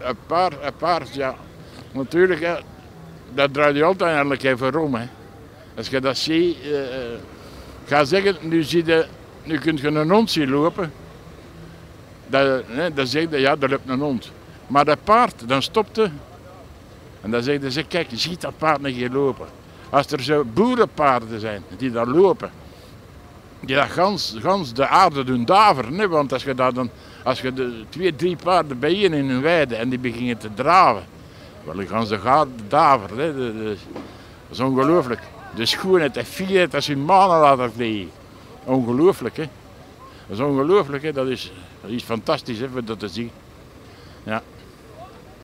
een paard, een paard, ja. Natuurlijk, dat draait je altijd eigenlijk even om. Hè. Als je dat ziet, eh, ga zeggen, nu, zie je, nu kun je een hond zien lopen. Dat, hè, dan zeg je, ja, daar loopt een hond. Maar dat paard, dan stopte. En dan zeg je, kijk, je ziet dat paard niet hier lopen. Als er zo boerenpaarden zijn die daar lopen, dat gans, gans de aarde doen daveren. Hè? Want als je, daar dan, als je de twee, drie paarden bijeen in een weide en die beginnen te draven, wel, gaan ze gaan daveren. Hè? De- de- dat is ongelooflijk. De schoonheid en fierheid als je mannen laten vliegen. Ongelooflijk, hè. Dat is ongelooflijk, hè. Dat is, dat is fantastisch, hè, voor dat te zien. Ja.